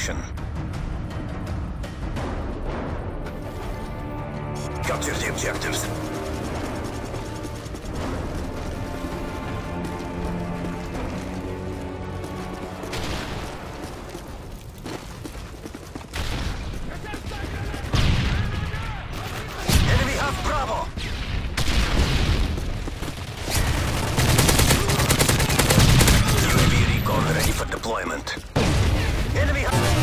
position. Capture the objectives. Enemy.